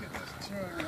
Let's get this tune going.